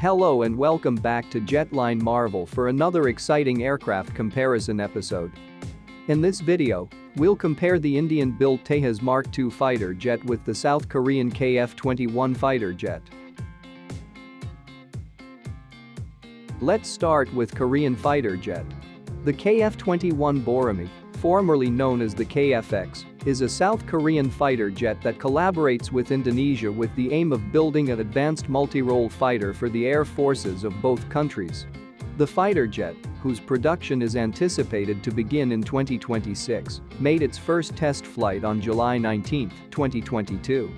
Hello and welcome back to Jetline Marvel for another exciting aircraft comparison episode. In this video, we'll compare the Indian-built Tejas Mark II fighter jet with the South Korean KF-21 fighter jet. Let's start with Korean fighter jet. The KF-21 Boramae, formerly known as the KFX, is a South Korean fighter jet that collaborates with Indonesia with the aim of building an advanced multi-role fighter for the air forces of both countries. The fighter jet, whose production is anticipated to begin in 2026, made its first test flight on July 19, 2022.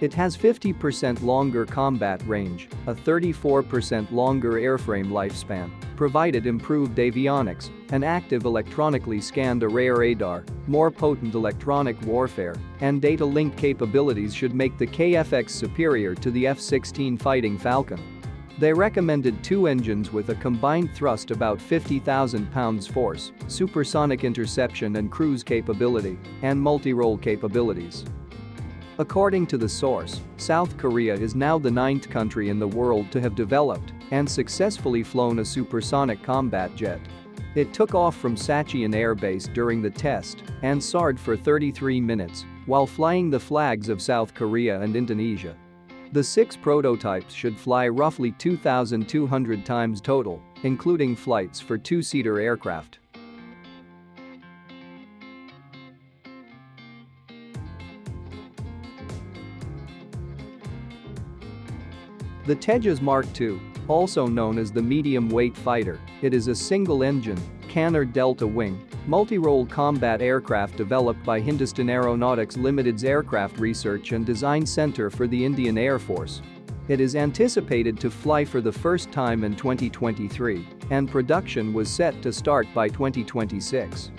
It has 50% longer combat range, a 34% longer airframe lifespan, provided improved avionics, an active electronically scanned array radar, more potent electronic warfare, and data link capabilities should make the KFX superior to the F-16 Fighting Falcon. They recommended two engines with a combined thrust about 50,000 pounds force, supersonic interception and cruise capability, and multi-role capabilities. According to the source, South Korea is now the ninth country in the world to have developed and successfully flown a supersonic combat jet. It took off from Sacheon Air Base during the test and soared for 33 minutes while flying the flags of South Korea and Indonesia. The six prototypes should fly roughly 2,200 times total, including flights for two-seater aircraft. The Tejas Mark II, also known as the medium-weight fighter, it is a single-engine, canard delta wing, multi-role combat aircraft developed by Hindustan Aeronautics Limited's Aircraft Research and Design Center for the Indian Air Force. It is anticipated to fly for the first time in 2023, and production was set to start by 2026.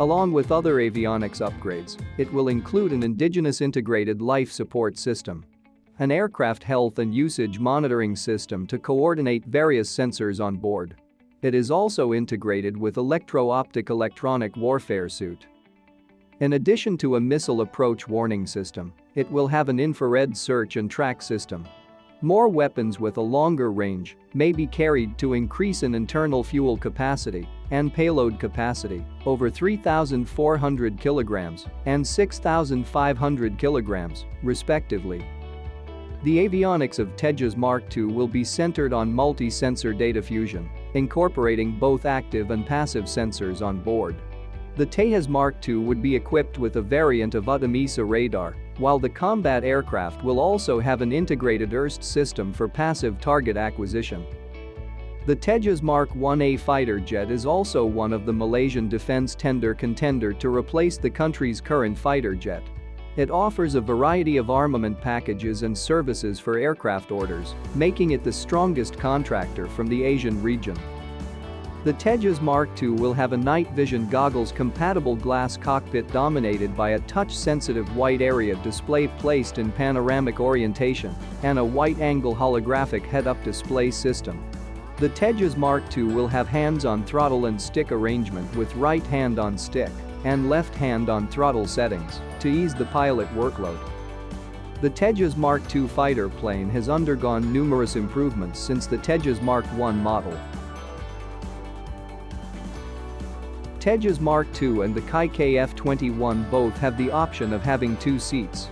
Along with other avionics upgrades, it will include an indigenous integrated life support system an aircraft health and usage monitoring system to coordinate various sensors on board. It is also integrated with electro-optic electronic warfare suit. In addition to a missile approach warning system, it will have an infrared search and track system. More weapons with a longer range may be carried to increase in internal fuel capacity and payload capacity over 3,400 kilograms and 6,500 kilograms, respectively. The avionics of Tejas Mark II will be centered on multi-sensor data fusion, incorporating both active and passive sensors on board. The Tejas Mark II would be equipped with a variant of Uttam AESA radar, while the combat aircraft will also have an integrated IRST system for passive target acquisition. The Tejas Mark 1A fighter jet is also one of the Malaysian defense tender contender to replace the country's current fighter jet. It offers a variety of armament packages and services for aircraft orders, making it the strongest contractor from the Asian region. The Tejas Mark II will have a night vision goggles compatible glass cockpit dominated by a touch-sensitive white area display placed in panoramic orientation and a white-angle holographic head-up display system. The Tejas Mark II will have hands-on throttle and stick arrangement with right hand on stick and left hand on throttle settings to ease the pilot workload. The Tejas Mark II fighter plane has undergone numerous improvements since the Tejas Mark I model. Tejas Mark II and the KAI KF-21 both have the option of having two seats.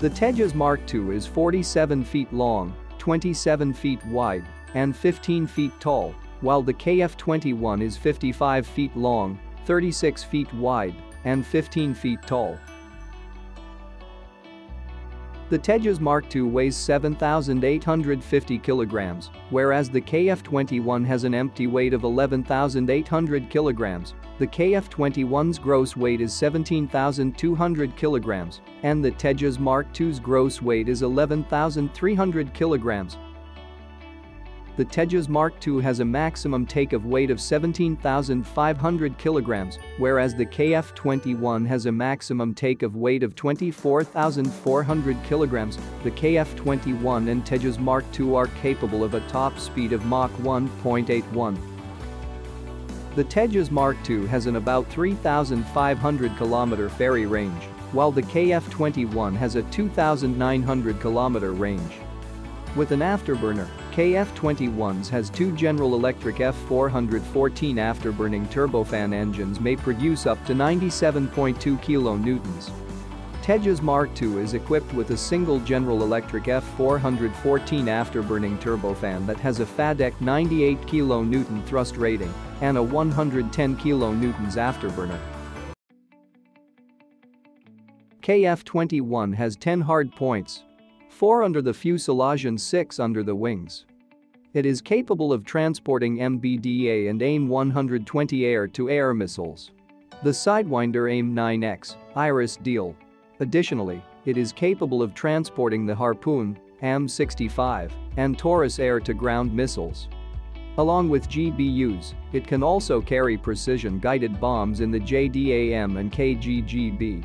The Tejas Mark II is 47 feet long, 27 feet wide, and 15 feet tall, while the KF-21 is 55 feet long, 36 feet wide, and 15 feet tall. The Tejas Mark II weighs 7,850 kilograms, whereas the KF-21 has an empty weight of 11,800 kilograms. The KF-21's gross weight is 17,200 kilograms, and the Tejas Mark II's gross weight is 11,300 kilograms. The Tejas Mark II has a maximum take of weight of 17,500 kilograms, whereas the KF-21 has a maximum take of weight of 24,400 kilograms. The KF-21 and Tejas Mark II are capable of a top speed of Mach 1.81. The Tejas Mark II has an about 3,500 kilometer ferry range, while the KF-21 has a 2,900 kilometer range. With an afterburner, KF-21s has two General Electric F414 afterburning turbofan engines may produce up to 97.2 kilonewtons. Tejas Mark II is equipped with a single General Electric F414 afterburning turbofan that has a FADEC 98 kN thrust rating and a 110 kN afterburner. KF-21 has 10 hard points. 4 under the fuselage and 6 under the wings. It is capable of transporting MBDA and AIM-120 air-to-air missiles. The Sidewinder AIM-9X, Iris Deal. Additionally, it is capable of transporting the Harpoon, AIM-65, and Taurus air-to-ground missiles. Along with GBUs, it can also carry precision-guided bombs in the JDAM and KGGB.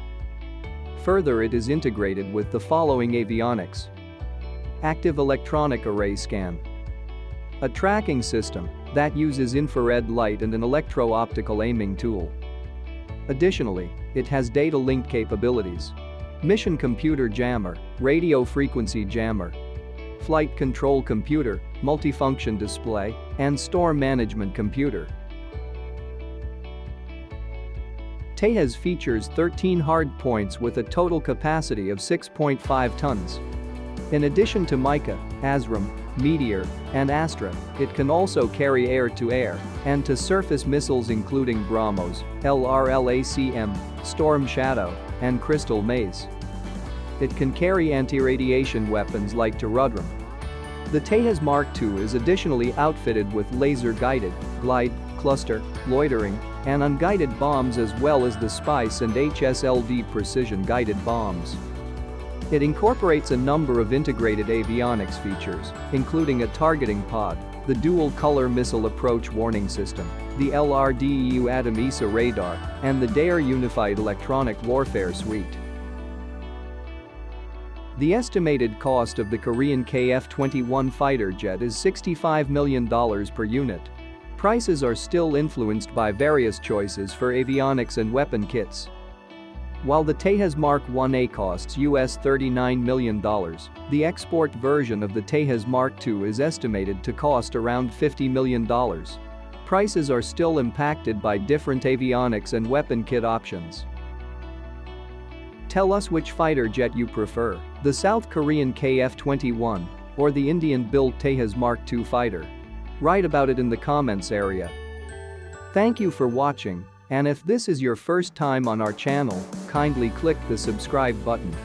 Further it is integrated with the following avionics. Active electronic array scan. A tracking system that uses infrared light and an electro-optical aiming tool. Additionally, it has data link capabilities. Mission computer jammer, radio frequency jammer, flight control computer, multifunction display, and stores management computer. Tejas features 13 hardpoints with a total capacity of 6.5 tons. In addition to Mica, ASRAAM, Meteor, and Astra, it can also carry air-to-air and to surface missiles including BrahMos, LRLACM, Storm Shadow, and Crystal Maze. It can carry anti-radiation weapons like Tarudram. The Tejas Mark II is additionally outfitted with laser-guided, glide, cluster, loitering, and unguided bombs as well as the SPICE and HSLD precision-guided bombs. It incorporates a number of integrated avionics features, including a targeting pod, the dual-color missile approach warning system, the LRDE Uttam AESA radar, and the DARE Unified Electronic Warfare Suite. The estimated cost of the Korean KF-21 fighter jet is $65 million per unit. Prices are still influenced by various choices for avionics and weapon kits. While the Tejas Mark 1A costs US $39 million, the export version of the Tejas Mark II is estimated to cost around $50 million. Prices are still impacted by different avionics and weapon kit options. Tell us which fighter jet you prefer, the South Korean KF-21 or the Indian-built Tejas Mark II fighter. Write about it in the comments area. Thank you for watching, and if this is your first time on our channel, kindly click the subscribe button.